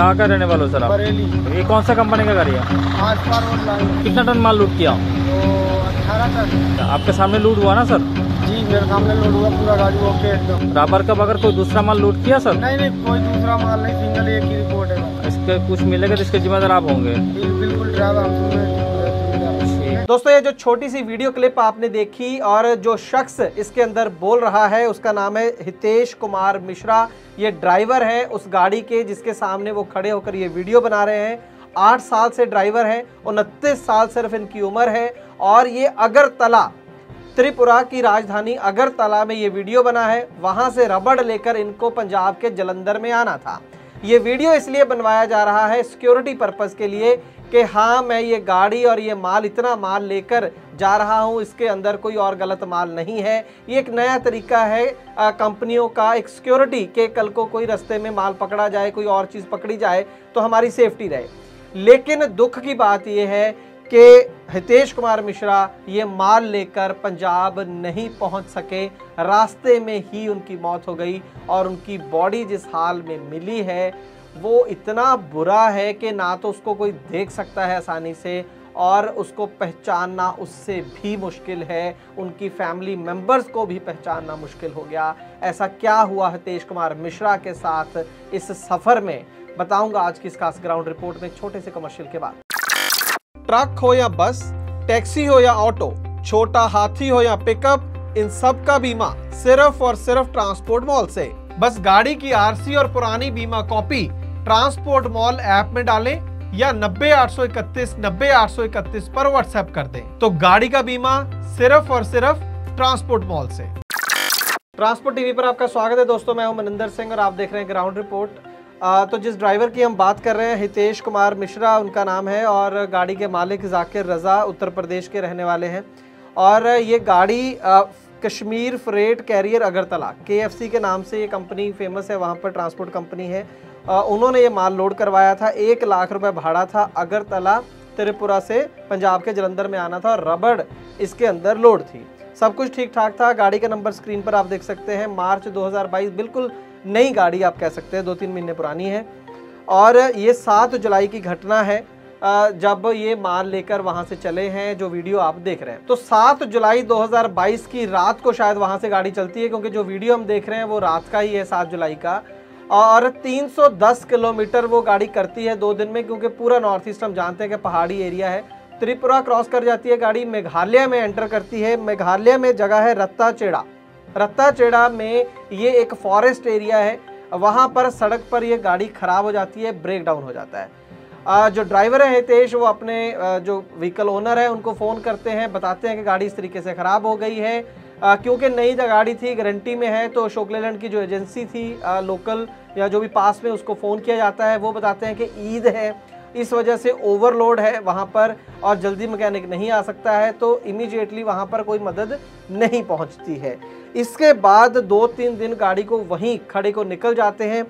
कहाँ का रहने वाले हो सर आप? बरेली। ये कौन सा कंपनी का गाड़ी है? पाँच पार रोड लाइन कितना टन माल लूट किया? तो अठारह तक आपके सामने लूट हुआ ना सर? जी मेरे सामने लूट हुआ पूरा गाड़ी ओके एकदम। राबर कब अगर कोई दूसरा माल लूट किया सर? नहीं नहीं कोई दूसरा माल नहीं सिंगल एक ही रिपोर्ट है। इसके कुछ मिलेगा तो इसके जिम्मेदार आप होंगे। बिल- बिल्कुल ड्राइवर हम दोस्तों, ये जो छोटी सी वीडियो क्लिप आपने देखी और जो शख्स इसके अंदर बोल रहा है, उसका नाम है हितेश कुमार मिश्रा। ये ड्राइवर है उस गाड़ी के जिसके सामने वो खड़े होकर ये वीडियो बना रहे हैं। आठ साल से ड्राइवर हैं, उनतीस साल सिर्फ़ इनकी उम्र है और ये अगरतला, त्रिपुरा की राजधानी अगरतला में ये वीडियो बना है। वहाँ से रबड़ लेकर इनको पंजाब के जलंधर में आना था। ये वीडियो इसलिए बनवाया जा रहा है सिक्योरिटी पर्पज़ के लिए कि हाँ मैं ये गाड़ी और ये माल, इतना माल लेकर जा रहा हूँ, इसके अंदर कोई और गलत माल नहीं है। ये एक नया तरीका है कंपनियों का एक सिक्योरिटी के कल को कोई रास्ते में माल पकड़ा जाए, कोई और चीज़ पकड़ी जाए तो हमारी सेफ्टी रहे। लेकिन दुख की बात यह है कि हितेश कुमार मिश्रा ये माल लेकर पंजाब नहीं पहुँच सके। रास्ते में ही उनकी मौत हो गई और उनकी बॉडी जिस हाल में मिली है, वो इतना बुरा है कि ना तो उसको कोई देख सकता है आसानी से और उसको पहचानना उससे भी मुश्किल है। उनकी फैमिली मेंबर्स को भी पहचानना मुश्किल हो गया। ऐसा क्या हुआ हितेश कुमार मिश्रा के साथ इस सफ़र में? बताऊँगा आज की इस खास ग्राउंड रिपोर्ट में छोटे से कमर्शियल के बाद। ट्रक हो या बस, टैक्सी हो या ऑटो, छोटा हाथी हो या पिकअप, इन सब का बीमा सिर्फ़ और सिर्फ़ ट्रांसपोर्ट मॉल से। बस गाड़ी की आरसी और पुरानी बीमा कॉपी ट्रांसपोर्ट मॉल ऐप में डालें या नब्बे आठ सौ इकतीस, नब्बे आठ सौ इकतीस पर व्हाट्सएप कर दें। तो गाड़ी का बीमा सिर्फ़ और सिर्फ़ ट्रांसपोर्ट मॉल से। ट्रांसपोर्ट टीवी पर आपका स्वागत है। दोस्तों, मैं हूँ मनिंदर सिंह और आप देख रहे हैं ग्राउंड रिपोर्ट। तो जिस ड्राइवर की हम बात कर रहे हैं, हितेश कुमार मिश्रा, उनका नाम है और गाड़ी के मालिक जाकिर रज़ा उत्तर प्रदेश के रहने वाले हैं। और ये गाड़ी कश्मीर फ्रेट कैरियर अगरतला के के नाम से ये कंपनी फ़ेमस है, वहाँ पर ट्रांसपोर्ट कंपनी है। उन्होंने ये माल लोड करवाया था, एक लाख रुपए भाड़ा था अगरतला, त्रिपुरा से पंजाब के जलंधर में आना था और रबड़ इसके अंदर लोड थी। सब कुछ ठीक ठाक था, गाड़ी का नंबर स्क्रीन पर आप देख सकते हैं, मार्च 2022 बिल्कुल नई गाड़ी आप कह सकते हैं दो तीन महीने पुरानी है। और ये सात जुलाई की घटना है। जब ये माल लेकर वहाँ से चले हैं, जो वीडियो आप देख रहे हैं। तो सात जुलाई 2022 की रात को शायद वहाँ से गाड़ी चलती है, क्योंकि जो वीडियो हम देख रहे हैं, वो रात का ही है, सात जुलाई का। और 310 किलोमीटर वो गाड़ी करती है दो दिन में, क्योंकि पूरा नॉर्थ ईस्ट हम जानते हैं कि पहाड़ी एरिया है। त्रिपुरा क्रॉस कर जाती है गाड़ी, मेघालय में एंटर करती है। मेघालय में जगह है रत्ता चेड़ा रत्ता चेड़ा में ये एक फॉरेस्ट एरिया है। वहाँ पर सड़क पर ये गाड़ी खराब हो जाती है ब्रेक डाउन हो जाता है। जो ड्राइवर है हितेश, वो अपने जो व्हीकल ओनर है, उनको फ़ोन करते हैं, बताते हैं कि गाड़ी इस तरीके से ख़राब हो गई है। क्योंकि नई गाड़ी थी गारंटी में है तो अशोक लेलैंड की जो एजेंसी थी लोकल या जो भी पास में उसको फ़ोन किया जाता है, वो बताते हैं कि ईद है इस वजह से ओवरलोड है वहाँ पर और जल्दी मैकेनिक नहीं आ सकता है तो इमीडिएटली वहाँ पर कोई मदद नहीं पहुँचती है। इसके बाद दो तीन दिन गाड़ी को वहीं खड़े को निकल जाते हैं।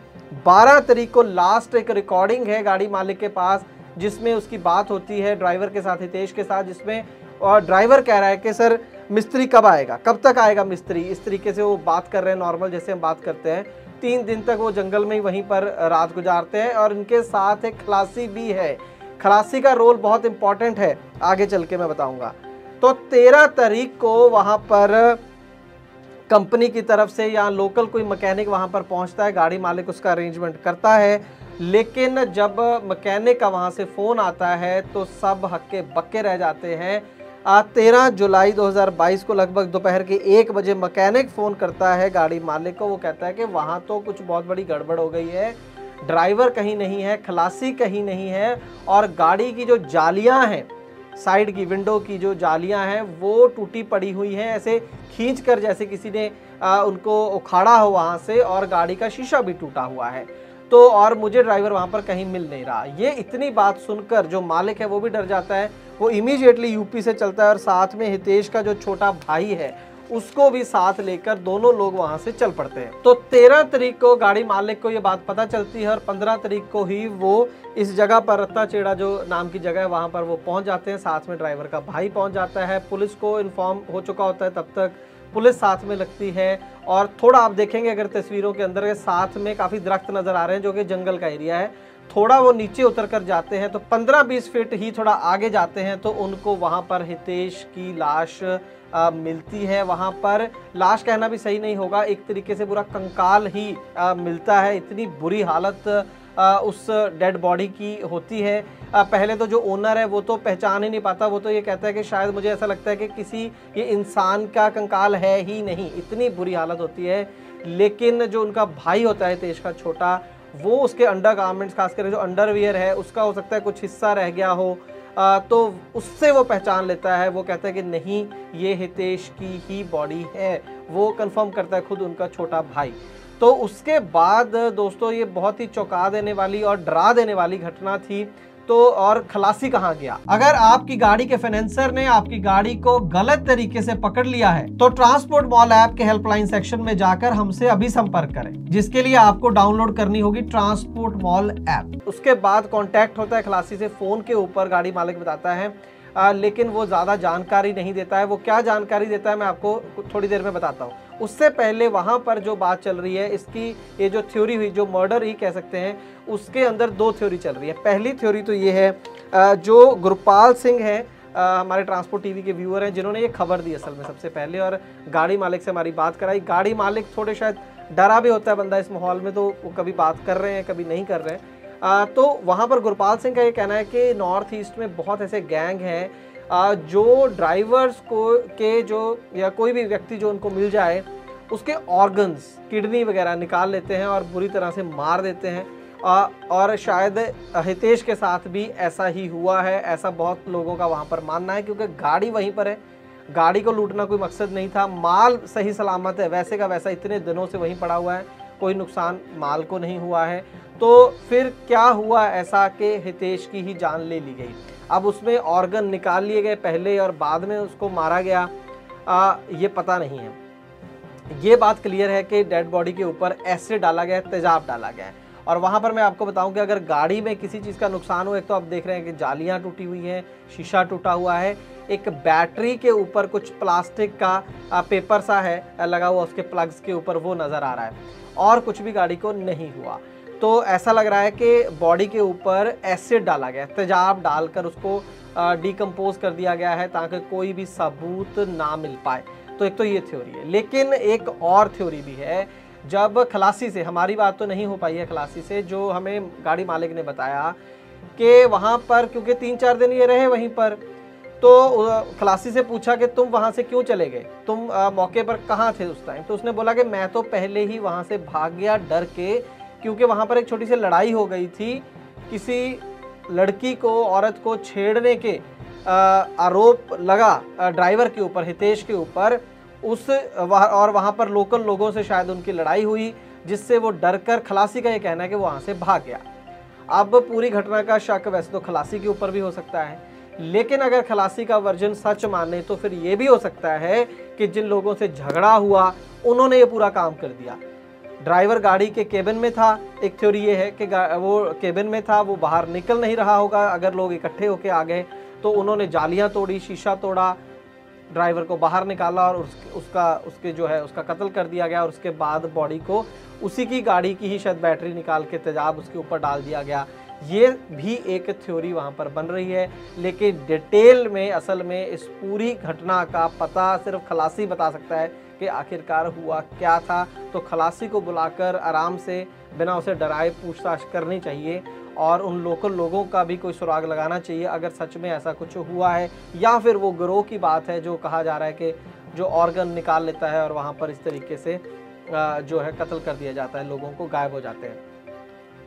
बारह तरीक को लास्ट एक रिकॉर्डिंग है गाड़ी मालिक के पास, जिसमें उसकी बात होती है ड्राइवर के साथ, हितेश के साथ, जिसमें और ड्राइवर कह रहा है कि, सर, मिस्त्री कब आएगा? कब तक आएगा मिस्त्री? इस तरीके से वो बात कर रहे हैं नॉर्मल जैसे हम बात करते हैं। तीन दिन तक वो जंगल में ही वहीं पर रात गुजारते हैं और इनके साथ एक खलासी भी है। खलासी का रोल बहुत इंपॉर्टेंट है। आगे चल के मैं बताऊँगा। तो तेरह तारीख को वहाँ पर कंपनी की तरफ़ से या लोकल कोई मैकेनिक वहाँ पर पहुँचता है, गाड़ी मालिक उसका अरेंजमेंट करता है। लेकिन जब मैकेनिक का वहाँ से फ़ोन आता है तो सब हक्के बक्के रह जाते हैं। तेरह जुलाई 2022 को लगभग दोपहर के एक बजे मैकेनिक फ़ोन करता है गाड़ी मालिक को। वो कहता है कि वहाँ तो कुछ बहुत बड़ी गड़बड़ हो गई है। ड्राइवर कहीं नहीं है खलासी कहीं नहीं है और गाड़ी की जो जालियाँ हैं साइड की विंडो की जो जालियाँ हैं वो टूटी पड़ी हुई हैं। ऐसे खींच कर जैसे किसी ने आ, उनको उखाड़ा हो वहाँ से और गाड़ी का शीशा भी टूटा हुआ है। तो और मुझे ड्राइवर वहाँ पर कहीं मिल नहीं रहा। ये इतनी बात सुनकर जो मालिक है वो भी डर जाता है, वो इमीजिएटली यूपी से चलता है और साथ में हितेश का जो छोटा भाई है, उसको भी साथ लेकर दोनों लोग वहाँ से चल पड़ते हैं। तो तेरह तारीख को गाड़ी मालिक को ये बात पता चलती है और पंद्रह तारीख को ही वो इस जगह पर रत्ता चेड़ा जो नाम की जगह है वहाँ पर वो पहुँच जाते हैं। साथ में ड्राइवर का भाई पहुँच जाता है। पुलिस को इन्फॉर्म हो चुका होता है तब तक पुलिस साथ में लगती है और थोड़ा आप देखेंगे अगर तस्वीरों के अंदर के साथ में काफ़ी दरख्त नज़र आ रहे हैं जो कि जंगल का एरिया है। थोड़ा वो नीचे उतर कर जाते हैं तो 15-20 फीट ही थोड़ा आगे जाते हैं तो उनको वहाँ पर हितेश की लाश आ, मिलती है। वहाँ पर लाश कहना भी सही नहीं होगा एक तरीके से पूरा कंकाल ही आ, मिलता है। इतनी बुरी हालत उस डेड बॉडी की होती है। पहले तो जो ओनर है वो तो पहचान ही नहीं पाता। वो तो ये कहता है कि शायद मुझे ऐसा लगता है कि किसी ये इंसान का कंकाल है ही नहीं। इतनी बुरी हालत होती है। लेकिन जो उनका भाई होता है तेज का छोटा वो उसके अंडर गारमेंट्स खासकर जो अंडरवियर है उसका हो सकता है कुछ हिस्सा रह गया हो। आ, तो उससे वो पहचान लेता है। वो कहता है कि नहीं ये हितेश की ही बॉडी है। वो कंफर्म करता है खुद उनका छोटा भाई। तो उसके बाद दोस्तों ये बहुत ही चौंका देने वाली और डरा देने वाली घटना थी। तो और खलासी कहाँ गया? अगर आपकी गाड़ी के फाइनेंसर ने आपकी गाड़ी को गलत तरीके से पकड़ लिया है तो ट्रांसपोर्ट मॉल ऐप के हेल्पलाइन सेक्शन में जाकर हमसे अभी संपर्क करें जिसके लिए आपको डाउनलोड करनी होगी ट्रांसपोर्ट मॉल ऐप। उसके बाद कॉन्टैक्ट होता है खलासी से फ़ोन के ऊपर गाड़ी मालिक बताता है आ, लेकिन वो ज़्यादा जानकारी नहीं देता है। वो क्या जानकारी देता है मैं आपको थोड़ी देर में बताता हूँ। उससे पहले वहाँ पर जो बात चल रही है इसकी ये जो थ्योरी हुई जो मर्डर ही कह सकते हैं उसके अंदर दो थ्योरी चल रही है। पहली थ्योरी तो ये है जो गुरपाल सिंह है हमारे ट्रांसपोर्ट टीवी के व्यूअर हैं जिन्होंने ये खबर दी असल में सबसे पहले और गाड़ी मालिक से हमारी बात कराई। गाड़ी मालिक थोड़े शायद डरा भी होता है बंदा इस माहौल में तो वो कभी बात कर रहे हैं कभी नहीं कर रहे। हैं आ, तो वहाँ पर गुरपाल सिंह का ये कहना है कि नॉर्थ ईस्ट में बहुत ऐसे गैंग हैं जो ड्राइवर्स को के जो या कोई भी व्यक्ति जो उनको मिल जाए उसके ऑर्गन्स किडनी वगैरह निकाल लेते हैं और बुरी तरह से मार देते हैं। आ, और शायद हितेश के साथ भी ऐसा ही हुआ है ऐसा बहुत लोगों का वहाँ पर मानना है क्योंकि गाड़ी वहीं पर है। गाड़ी को लूटना कोई मकसद नहीं था माल सही सलामत है वैसे का वैसा इतने दिनों से वहीं पड़ा हुआ है कोई नुकसान माल को नहीं हुआ है। तो फिर क्या हुआ ऐसा कि हितेश की ही जान ले ली गई? अब उसमें ऑर्गन निकाल लिए गए पहले और बाद में उसको मारा गया। आ, ये पता नहीं है। ये बात क्लियर है कि डेड बॉडी के ऊपर एसिड डाला गया है तेजाब डाला गया है। और वहाँ पर मैं आपको बताऊँ कि अगर गाड़ी में किसी चीज़ का नुकसान हो एक तो आप देख रहे हैं कि जालियाँ टूटी हुई हैं शीशा टूटा हुआ है एक बैटरी के ऊपर कुछ प्लास्टिक का पेपर सा है लगा हुआ उसके प्लग्स के ऊपर वो नज़र आ रहा है। और कुछ भी गाड़ी को नहीं हुआ। तो ऐसा लग रहा है कि बॉडी के ऊपर एसिड डाला गया तेजाब डालकर उसको डिकम्पोज कर दिया गया है ताकि कोई भी सबूत ना मिल पाए। तो एक तो ये थ्योरी है। लेकिन एक और थ्योरी भी है जब खलासी से हमारी बात तो नहीं हो पाई है खलासी से जो हमें गाड़ी मालिक ने बताया कि वहाँ पर क्योंकि तीन चार दिन ये रहे वहीं पर तो खलासी से पूछा कि तुम वहाँ से क्यों चले गए? तुम आ, मौके पर कहाँ थे उस टाइम तो उसने बोला कि मैं तो पहले ही वहाँ से भाग गया डर के क्योंकि वहाँ पर एक छोटी सी लड़ाई हो गई थी, किसी लड़की को, औरत को छेड़ने के आरोप लगा ड्राइवर के ऊपर, हितेश के ऊपर। उस और वहाँ पर लोकल लोगों से शायद उनकी लड़ाई हुई, जिससे वो डर कर खलासी का ये कहना है कि वो वहाँ से भाग गया। अब पूरी घटना का शक वैसे तो खलासी के ऊपर भी हो सकता है, लेकिन अगर खलासी का वर्जन सच माने तो फिर ये भी हो सकता है कि जिन लोगों से झगड़ा हुआ, उन्होंने ये पूरा काम कर दिया। ड्राइवर गाड़ी के केबिन में था। एक थ्योरी ये है कि वो केबिन में था वो बाहर निकल नहीं रहा होगा अगर लोग इकट्ठे होके आ गए। तो उन्होंने जालियाँ तोड़ी शीशा तोड़ा ड्राइवर को बाहर निकाला और उस, उसका उसके जो है उसका कत्ल कर दिया गया और उसके बाद बॉडी को उसी की गाड़ी की ही शायद बैटरी निकाल के तेजाब उसके ऊपर डाल दिया गया। ये भी एक थ्योरी वहाँ पर बन रही है, लेकिन डिटेल में, असल में इस पूरी घटना का पता सिर्फ़ खलासी बता सकता है कि आखिरकार हुआ क्या था। तो खलासी को बुलाकर आराम से, बिना उसे डराए पूछताछ करनी चाहिए और उन लोकल लोगों का भी कोई सुराग लगाना चाहिए। अगर सच में ऐसा कुछ हुआ है, या फिर वो ग्रोह की बात है जो कहा जा रहा है कि जो ऑर्गन निकाल लेता है और वहाँ पर इस तरीके से जो है कत्ल कर दिया जाता है, लोगों को गायब हो जाते हैं।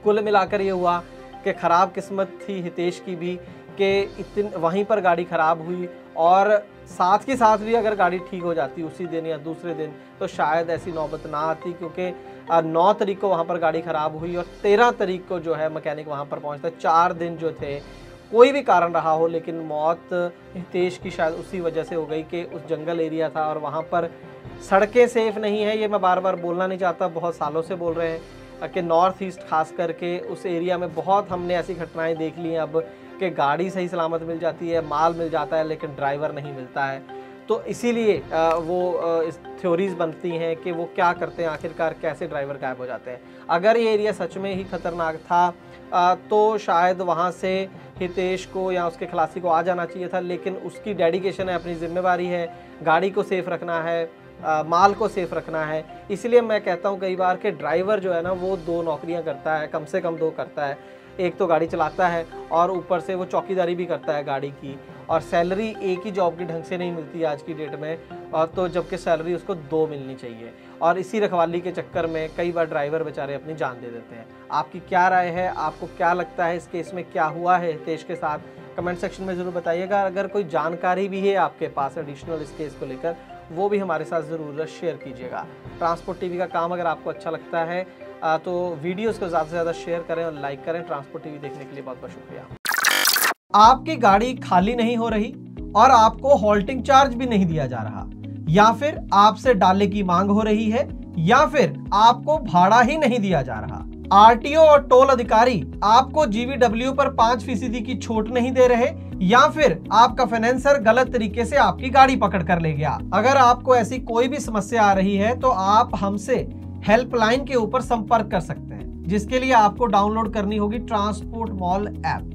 कुल मिलाकर ये हुआ कि ख़राब किस्मत थी हितेश की भी कि इतन, वहीं पर गाड़ी ख़राब हुई और साथ के साथ भी अगर गाड़ी ठीक हो जाती उसी दिन या दूसरे दिन तो शायद ऐसी नौबत ना आती क्योंकि नौ तारीख को वहाँ पर गाड़ी ख़राब हुई और तेरह तारीख को जो है मैकेनिक वहाँ पर पहुँचता, चार दिन जो थे, कोई भी कारण रहा हो, लेकिन मौत हितेश की शायद उसी वजह से हो गई कि उस जंगल एरिया था और वहाँ पर सड़कें सेफ़ नहीं है, ये मैं बार बार बोलना नहीं चाहता, बहुत सालों से बोल रहे हैं। कि नॉर्थ ईस्ट खास करके उस एरिया में बहुत हमने ऐसी घटनाएँ देख ली हैं अब कि गाड़ी सही सलामत मिल जाती है, माल मिल जाता है, लेकिन ड्राइवर नहीं मिलता है। तो इसीलिए वो इस थ्योरीज बनती हैं कि वो क्या करते हैं, आखिरकार कैसे ड्राइवर गायब हो जाते हैं। अगर ये एरिया सच में ही खतरनाक था तो शायद वहाँ से हितेश को या उसके खलासी को आ जाना चाहिए था, लेकिन उसकी डेडिकेशन है, अपनी जिम्मेवारी है, गाड़ी को सेफ़ रखना है अ, माल को सेफ़ रखना है। इसलिए मैं कहता हूँ कई बार कि ड्राइवर जो है ना वो दो नौकरियाँ करता है कम से कम दो करता है। एक तो गाड़ी चलाता है और ऊपर से वो चौकीदारी भी करता है गाड़ी की। और सैलरी एक ही जॉब की ढंग से नहीं मिलती आज की डेट में और तो जबकि सैलरी उसको दो मिलनी चाहिए। और इसी रखवाली के चक्कर में कई बार ड्राइवर बेचारे अपनी जान दे देते हैं। आपकी क्या राय है? आपको क्या लगता है इस केस में क्या हुआ है हितेश के साथ? कमेंट सेक्शन में ज़रूर बताइएगा। अगर कोई जानकारी भी है आपके पास एडिशनल इस केस को लेकर वो भी हमारे साथ ज़रूर शेयर कीजिएगा। ट्रांसपोर्ट टीवी का काम अगर आपको अच्छा लगता है तो वीडियोस को ज़्यादा से ज़्यादा शेयर करें और लाइक करें। ट्रांसपोर्ट टीवी देखने के लिए बहुत बहुत शुक्रिया। आपकी गाड़ी खाली नहीं हो रही और आपको हॉल्टिंग चार्ज भी नहीं दिया जा रहा। या फिर आपसे डाले की मांग हो रही है, या फिर आपको भाड़ा ही नहीं दिया जा रहा। आरटीओ और टोल अधिकारी आपको जीवीडब्ल्यू पर पाँच फ़ीसदी की छूट नहीं दे रहे, या फिर आपका फाइनेंसर गलत तरीके से आपकी गाड़ी पकड़ कर ले गया। अगर आपको ऐसी कोई भी समस्या आ रही है तो आप हमसे हेल्पलाइन के ऊपर संपर्क कर सकते हैं, जिसके लिए आपको डाउनलोड करनी होगी ट्रांसपोर्ट मॉल ऐप।